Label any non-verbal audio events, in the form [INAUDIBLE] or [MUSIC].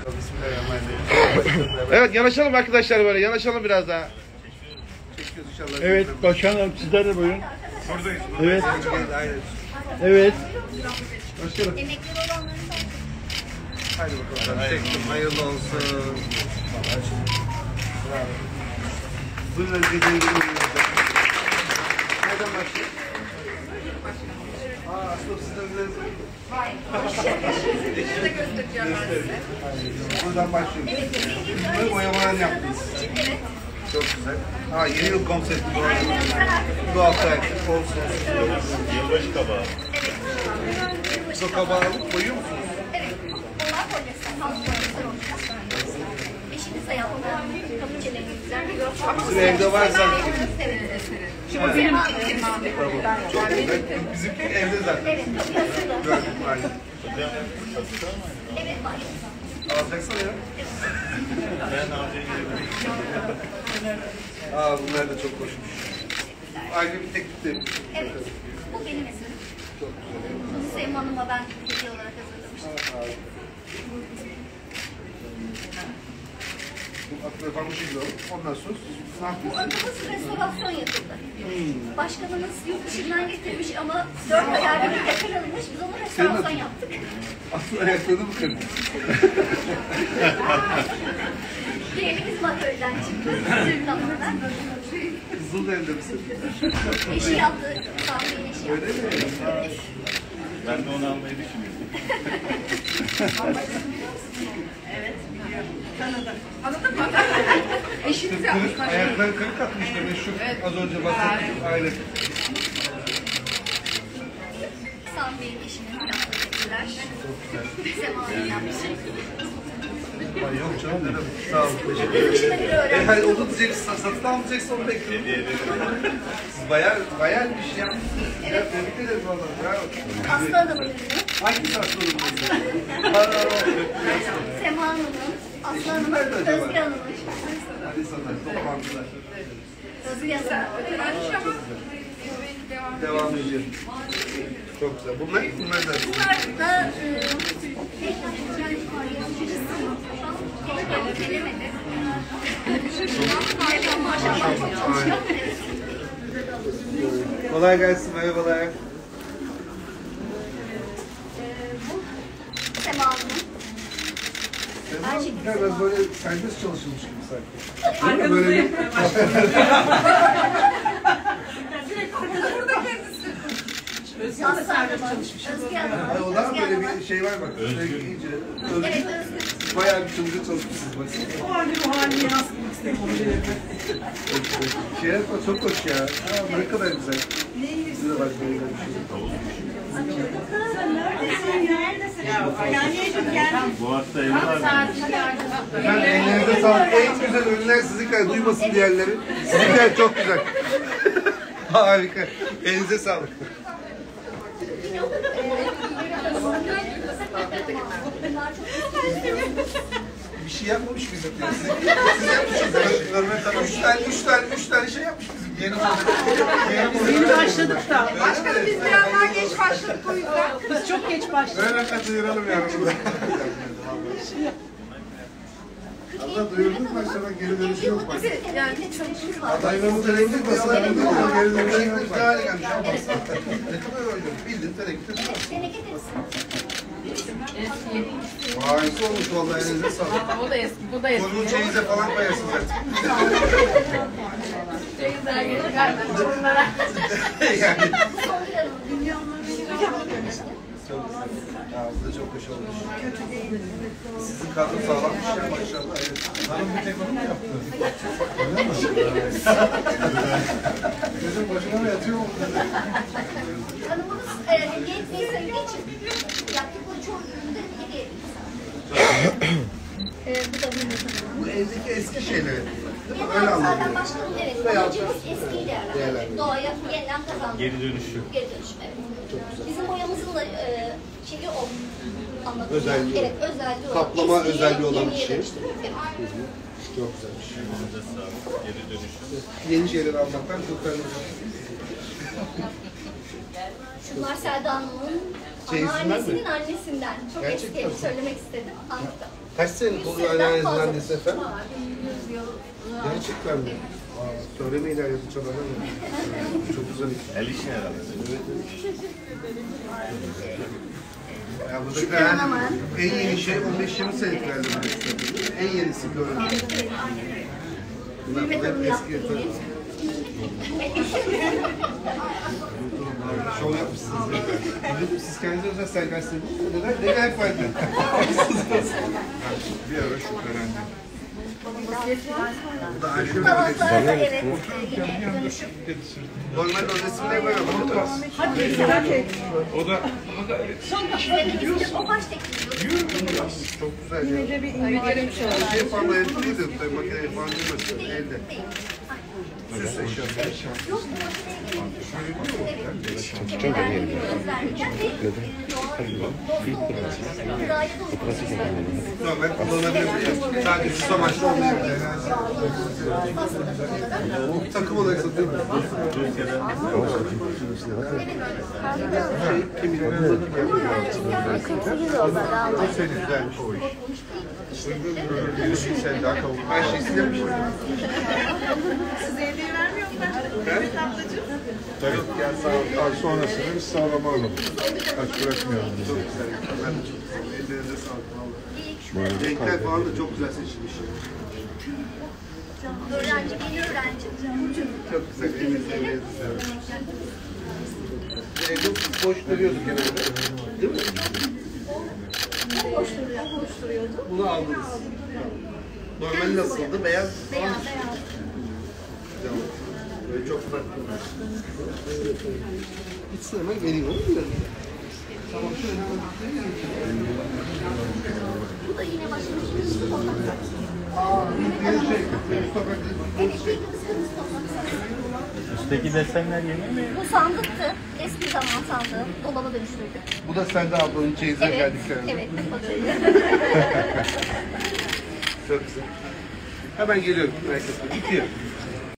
bakalım. Bismillahirrahmanirrahim. Evet yanaşalım arkadaşlar böyle yanaşalım biraz daha. Çekiyoruz inşallah. Evet başkanım sizler de buyurun. Buradayız. Evet. Aynen. Evet. Başkanım. Emekli olanların da Hadi bakalım. Çektim. Hayırlı olsun. Bravo. Buyurun. Nereden başlıyor? Aa aslında sizden biraz... Buradan başlıyoruz. Bunları boyamadan yaptınız. Çok güzel. Ha yeni yıl konsepti bu arada. Bu hafta olsun. Yılbaşı kabağı. Bu kabağı alıp boyuyor musunuz? Evet. Onlar polyester. Halk polyester Eşiniz de yaptı. Kapı çelemizden. Bizim evde var sanki. Evet. Şu benim Çok güzel. Bizimki evde zaten. Evet. Gördüm aynen. Evet var. Alacaksın ya. Ben avcıya Aa bunlar da çok hoşmuş. Ayrı bir teklif de. Evet. Bu benim eserim. Bunu Sevim Hanım'a ben hediye olarak hazırlamıştım. Bu gibi alıp ondan sonra siz ne Bu yapıyorsunuz? adımız restorasyon yapıldı. Başkanımız yurt dışından getirmiş ama dört kadar bir yakın alınmış. Biz onu restorasyon yaptık. Aslında ayaklarını mı kırdın? [LAUGHS] Diğeri bizim atölyeden çıktı. Türk tamamen. Kızıl evde misin? Eşi yaptı. Tahmin eşi yaptı. Öyle mi? Ben de onu almayı [LAUGHS] düşünüyorum. [LAUGHS] Kırık, ayakları kırık atmış demek şu az önce bahsettiğim aile. Sami Bey'in eşinin yaptığı teşekkürler. Sema'nın yaptığı. Ay yok canım demek. Sağ olun. Teşekkür ederim. E hayır onu diyeceksin. Satın almayacaksın onu bekliyorum. Siz bayağı, bayağı bir şey yapmışsınız. Evet. Tebrik ederim valla. Bravo. Aslı Hanım'ın ürünü. Hangi saçlarım Sema Hanım'ın. Hanım'ın. nerede acaba? Özge Hanım'ın. Hadi sana toplantılar. Özge Hanım'ın. Devam ediyor. Çok güzel. Bunlar, bunlar da. Bunlar da e. Kolay gelsin. Merhabalar. Sema Hanım'ın. Sen biraz böyle serbest çalışılmış gibi sanki. Mi? [LAUGHS] Böyle bir... Aslı Hanım'ın. Özge Hanım'ın. Ay, o da Özge böyle Hanım'ın. bir şey var bak. Özgür. iyice. Özgür. Evet Özgür. Bayağı bir çılgın çalışmışsınız. Bakın. O halde bu halini yansıtmak. Şey yapma çok hoş ya. Ha, ne kadar güzel. Size bak böyle bir şey. Bu hafta var. Efendim ellerinize sağlık. En güzel ürünler sizin kadar duymasın diğerleri. Sizinkiler çok güzel. Harika. Elinize sağlık. Bir şey yapmamış mıyız? Siz, yapmışsınız. Kadar. Üç tane, üç tane, üç tane şey yapmış bizim. Yeni. Yeni başladık da. Başkanım biz biraz daha geç başladık o yüzden. Biz çok geç başladık. Böyle kaçıralım yani burada. Allah duyurduk mu aşağıdan geri dönüşü yok bak. Yani çalışmış var. Adaylarımızın evlilik basalarında da geri dönüşü yok. Ne hale gelmiş. Ne kadar oynuyor. Bildin tenekte. Teneke derisi. Harika olmuş vallahi elinize sağlık. Bu da eski, bu da eski. Torunun çeyize falan koyarsınız artık. Çeyizler gelir galiba torunlara. [LAUGHS] yani. Ağzı çok hoş olmuş. Sizin kadro sağlammış ya maşallah. Evet. Hanım bir tek onu mu yaptı? Öyle mi? Gözün başına mı yatıyor mu? Hanımımız e, hediye etmeyi sevdiği için yaptıkları çoğu ürünü de hediye ettik. e, bu da bir Bu evdeki eski şeyleri. Değil mi? Öyle anladım. başkanım evet. Amacımız eskiyi değerlendirmek. Doğaya yeniden kazanmak. Geri dönüşü. Geri dönüşüm evet. Bizim boyamızın da e, şeyi o. Anladım. Özelliği. Evet özelliği o. Kaplama Eskiyi özelliği olan bir yeniye şey. dönüştürmek. Evet. Çok güzelmiş. Elinize sağlık. Geri dönüşü. Yeni şeyler almaktan çok önemli. Şunlar Selda Hanım'ın Çeyizinden anneannesinin annesinden. Çok Gerçekten eski söylemek istedim. Anlattım. Kaç senelik oluyor anneannenizin annesi efendim? Var. Gerçekten mi? Aa, Söylemeyin her yazı çalana mı? [LAUGHS] Çok güzel. El işi herhalde. Ya bu da Şükran yani Hanım'ın. en yeni şey 15-20 senelik herhalde. bu istasyonun. En yenisi görünüyor. Bunlar hep eski. Şov yapmışsınız. ya. Siz kendinize özel sergi istediniz mi? Neden? Neden hep vardı? [LAUGHS] Bir ara şükrelendim. Yine. Normalde o resimleri böyle ama O da o baş tekniği. çok güzel. Bir şu an. Şey falan girmesin, elde. Süs eşyası. Yok, bu makineye gerek yok. Evet. Ben göz vermeyeceğim ve dost olacağız. Gıdaya da olacağız. Normal kullanabilir Sadece süs amaçlı olmayacak. Takım olarak satıyor mu? Şey, kimin yanında Çok şey güzelmiş o iş. Uygun bir şey sen daha kavuk. Her şeyi size yapmışım. Size hediye vermiyor mu? Evet ablacığım. Yok ya sağ ol. ay sonrasını biz sağlama alalım. Aç bırakmayalım bizi. Çok güzel. Ben çok seviyorum. Ellerinize sağlık. vallahi. Renkler falan da çok güzel seçilmiş. Öğrenci, yeni öğrenci. Çok güzel. Elinize elinize sağlık. Evde boş duruyordu genelde. Değil mi? Duruyordu. Bunu aldınız. Normal nasıldı? Beyaz Beyaz, beyaz. Böyle çok farklı. Gitsin hemen geleyim olur mu? Tamam şöyle hemen Bu da yine başka bir şey. Üstteki desenler yeni mi? Bu sandıktı. Eski zaman sandığı. Dolaba dönüştürdük. Bu da sende ablanın çeyizine Evet, geldiklerinde. evet. [LAUGHS] Çok güzel. Hemen geliyorum. Bitiyor.